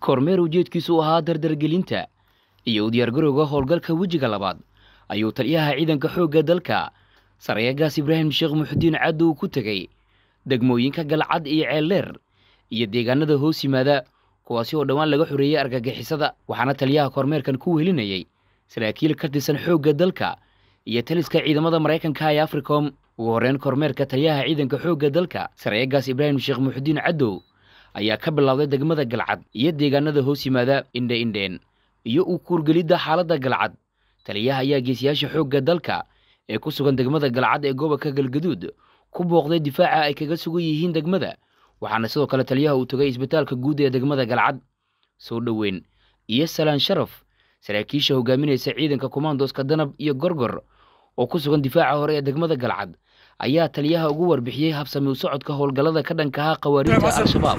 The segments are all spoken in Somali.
kormeer ujeedkiisu u ahaa dardargelinta iyo u diyaargarowga howlgalka wejiga labaad ayuu taliyaha ciidanka xoogga dalka sarayagaas ibraahim sheekh muxudiin caddow ku tegey degmooyinka galcad iyo ceeldheer iyo deegaanada hoos yimaada kuwaasi oo dhowaan laga xoreeyey argagixisada waxaana taliyaha kormeerkan ku wehelinayay saraakiil ka tirsan xoogga dalka iyo taliska ciidamada maraykanka ee africom ugu horreyn kormeerka taliyaha ciidanka xoogga dalka sarayagaas ibraahim sheekh muxudiin caddow ayaa ka bilowday degmada galcad iyo deegaanada hoos yimaada indhe indheen iyo u kuurgelidda xaaladda galcad. Taliyaha ayaa geesiyaasha xoogga dalka ee ku sugan degmada galcad ee gobolka galgaduud ku booqday difaaca ay kaga sugan yihiin degmada waxaana sidoo kale taliyaha uu tegay isbitaalka guud ee degmada galcad. Soo dhoweyn iyo salaan sharaf saraakiisha hogaaminaysa ciidanka komandoska danab iyo gorgor oo ku sugan difaaca hore ee degmada galcad ayaa taliyaha ugu warbixiyey habsami u socodka howlgallada ka dhanka ahaa khawaariijta al-shabaab.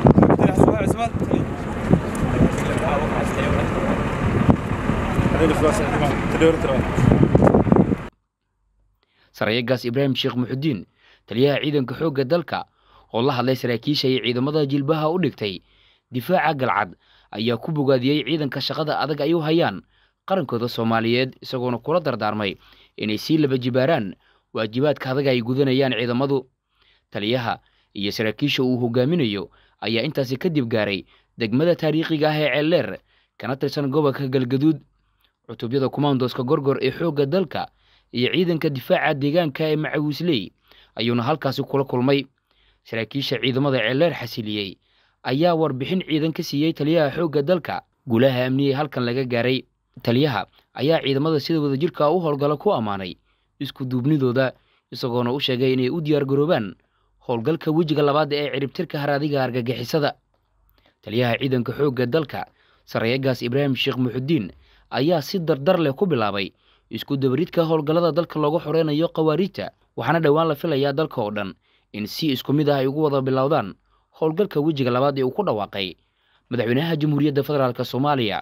Sarayagaas ibraahim sheekh muxudiin taliyaha ciidanka xoogga dalka oo la hadlay saraakiisha iyo ciidamada jilbaha u dhigtay difaaca galcad ayaa ku bogaadiyey ciidanka shaqada adag ay u hayaan qarankooda soomaaliyeed isagoona kula dardaarmay inay sii laba jibaaraan waajibaadka adag ay gudanayaan ciidamadu. Taliyaha iyo saraakiisha uu hogaaminayo ayaa intaasi kadib gaaray degmada taariikhiga ah ee ceeldheer kana tirsan gobolka galgaduud. Cutubyada kumaandoska gorgor ee xoogga dalka iyo ciidanka difaaca deegaanka ee macawiisley ayuuna halkaasi kula kulmay. Saraakiisha ciidamada ceeldheer xasiliyey ayaa warbixin ciidan ka siiyey taliyaha xoogga dalka. Gulaha amniye halkan laga gaaray. Taliyaha ayaa ciidamada sida wadajirka u howlgala ku ammaanay isku duubnidooda isagoona u sheegay inay u diyaargaroobaan howlgalka wejiga labaad ee ciribtirka haraadiga argagixisada. Taliyaha ciidanka xoogga dalka sarayagaas ibraahim sheekh muxudiin ayaa si dardar leh ku bilaabay isku dabaridka howlgallada dalka looga xoreynayo khawaariijta waxaana dhowaan la filayaa dalka oo dhan in si isku mid ah ay ugu wada bilowdaan howlgalka wejiga labaad ee uu ku dhawaaqay. Madaxweynaha jamhuuriyadda federaalk soomaaliya